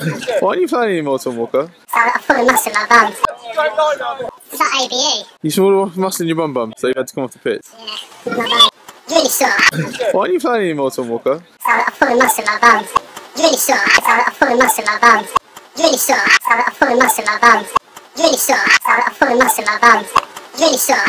Why aren't you playing anymore, Tom Walker? I've fallen muscle in my bum. Is that ABE? You should all muscle in your bum bum, so you had to come off the pitch. Yeah. My bum. Really sore. Why aren't you playing anymore, Tom Walker? I have fallen muscle in my bum. Really sore. I have fallen muscle in my bum. Really sore. I have fallen muscle in my bum. Really sore. I have fallen muscle in my bum. Really sore.